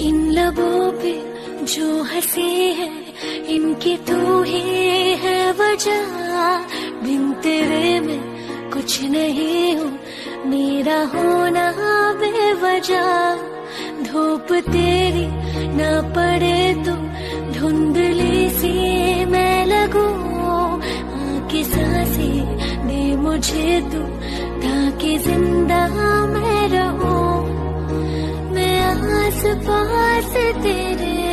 इन लबों पे जो हँसी है, इनकी तू ही है वजह। बिन तेरे में कुछ नहीं हूँ, मेरा होना बेवजह। धूप तेरी ना पड़े तो धुंधली सी मैं लगूं। आके सांसे दे मुझे तू, ताकि आस पास तेरे